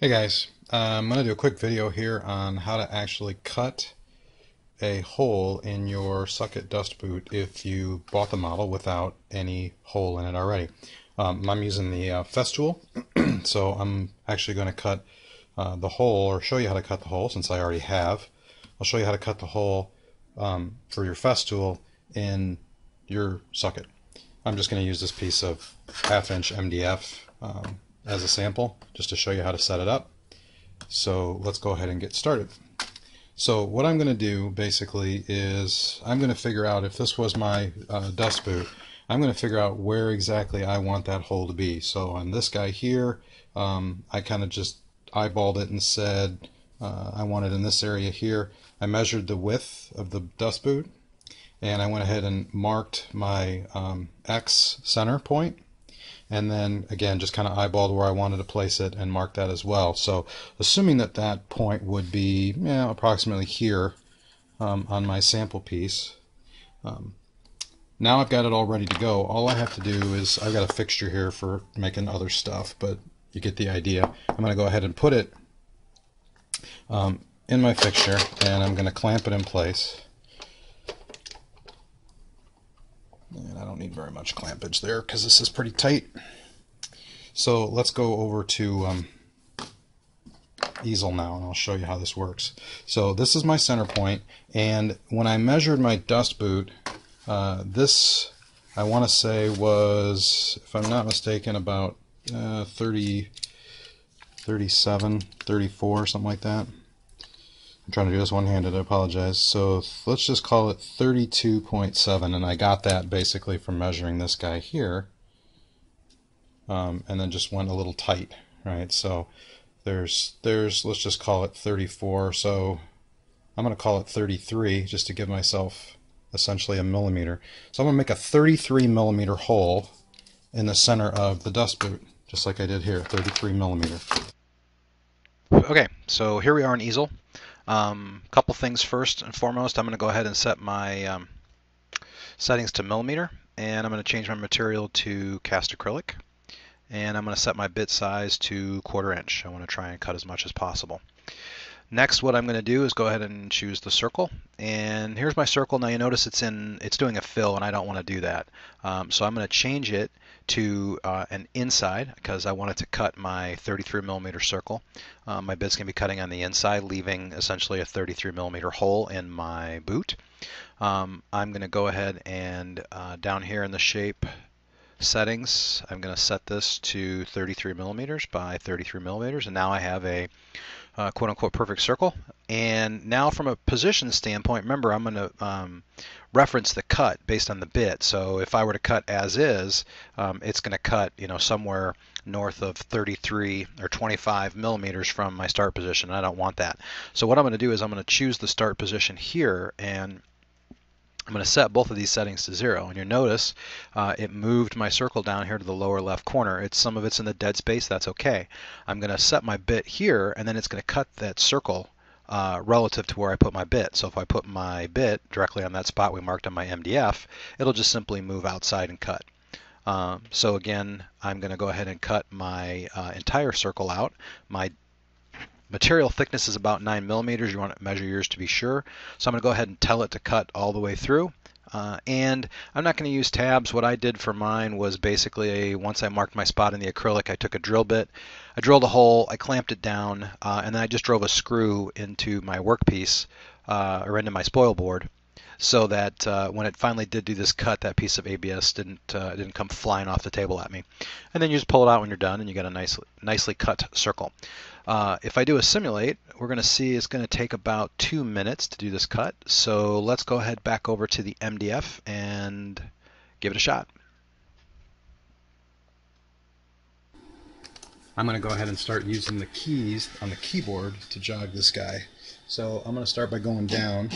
Hey guys, uh, I'm going to do a quick video here on how to actually cut a hole in your SuckIt dust boot if you bought the model without any hole in it already. Um, I'm using the uh, Festool, so I'm actually going to cut uh, the hole or show you how to cut the hole since I already have. I'll show you how to cut the hole um, for your Festool in your SuckIt. I'm just going to use this piece of half inch MDF um, as a sample just to show you how to set it up. So let's go ahead and get started. So what I'm going to do basically is I'm going to figure out if this was my uh, dust boot, I'm going to figure out where exactly I want that hole to be. So on this guy here, um, I kind of just eyeballed it and said uh, I want it in this area here. I measured the width of the dust boot and I went ahead and marked my um, X center point and then again just kind of eyeballed where I wanted to place it and mark that as well. So assuming that that point would be yeah, approximately here um, on my sample piece. Um, now I've got it all ready to go. All I have to do is I've got a fixture here for making other stuff, but you get the idea. I'm going to go ahead and put it um, in my fixture and I'm going to clamp it in place. And I don't need very much clampage there because this is pretty tight. So let's go over to um, Easel now and I'll show you how this works. So this is my center point and when I measured my dust boot, uh, this I want to say was, if I'm not mistaken, about uh, 30, 37, 34, something like that. I'm trying to do this one-handed, I apologize. So let's just call it 32.7, and I got that basically from measuring this guy here, um, and then just went a little tight, right? So there's, there's, let's just call it 34, so I'm going to call it 33 just to give myself essentially a millimeter. So I'm going to make a 33 millimeter hole in the center of the dust boot, just like I did here, 33 millimeter. Okay, so here we are in Easel. Um, couple things first and foremost, I'm going to go ahead and set my um, settings to millimeter, and I'm going to change my material to cast acrylic, and I'm going to set my bit size to quarter inch. I want to try and cut as much as possible. Next, what I'm going to do is go ahead and choose the circle. And here's my circle. Now you notice it's in, it's doing a fill, and I don't want to do that. Um, so I'm going to change it to uh, an inside because I wanted to cut my 33 millimeter circle. Um, my bit's going to be cutting on the inside, leaving essentially a 33 millimeter hole in my boot. Um, I'm going to go ahead and uh, down here in the shape settings, I'm going to set this to 33 millimeters by 33 millimeters, and now I have a uh, quote unquote perfect circle. And now from a position standpoint, remember I'm going to um, reference the cut based on the bit. So if I were to cut as is, um, it's going to cut you know somewhere north of 33 or 25 millimeters from my start position. I don't want that. So what I'm going to do is I'm going to choose the start position here and I'm going to set both of these settings to zero and you'll notice uh, it moved my circle down here to the lower left corner. It's Some of it's in the dead space, that's okay. I'm going to set my bit here and then it's going to cut that circle uh, relative to where I put my bit. So if I put my bit directly on that spot we marked on my MDF, it'll just simply move outside and cut. Um, so again, I'm going to go ahead and cut my uh, entire circle out. My Material thickness is about 9 millimeters. You want to measure yours to be sure. So I'm going to go ahead and tell it to cut all the way through. Uh, and I'm not going to use tabs. What I did for mine was basically once I marked my spot in the acrylic, I took a drill bit, I drilled a hole, I clamped it down, uh, and then I just drove a screw into my workpiece uh, or into my spoil board so that uh, when it finally did do this cut, that piece of ABS didn't uh, didn't come flying off the table at me. And then you just pull it out when you're done, and you get a nice, nicely cut circle. Uh, if I do a simulate, we're going to see it's going to take about two minutes to do this cut. So let's go ahead back over to the MDF and give it a shot. I'm going to go ahead and start using the keys on the keyboard to jog this guy. So I'm going to start by going down.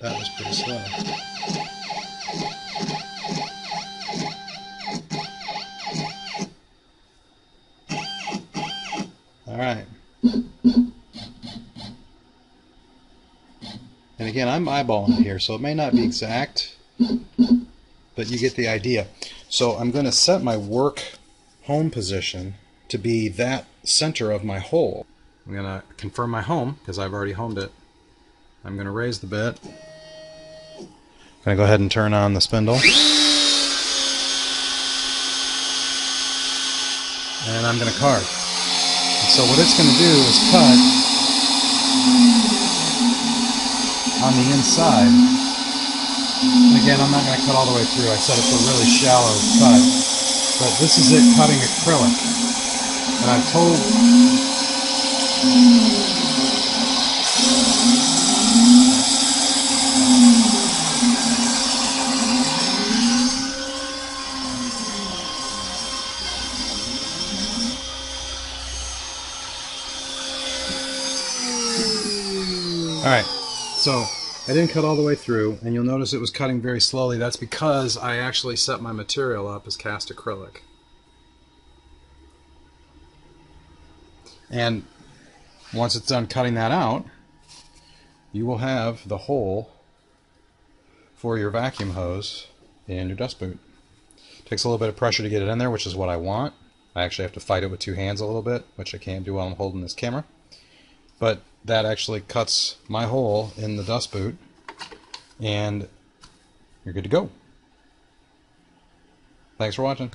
That was pretty slow. All right. And again, I'm eyeballing it here, so it may not be exact. but you get the idea. So I'm going to set my work home position to be that center of my hole. I'm going to confirm my home because I've already homed it. I'm going to raise the bit. I'm going to go ahead and turn on the spindle. And I'm going to carve. And so what it's going to do is cut on the inside. And again, I'm not going to cut all the way through. I set it for a really shallow cut. But this is it cutting acrylic. And I've told Alright, so I didn't cut all the way through, and you'll notice it was cutting very slowly. That's because I actually set my material up as cast acrylic. And once it's done cutting that out, you will have the hole for your vacuum hose in your dust boot. Takes a little bit of pressure to get it in there, which is what I want. I actually have to fight it with two hands a little bit, which I can't do while I'm holding this camera. But that actually cuts my hole in the dust boot and you're good to go. Thanks for watching.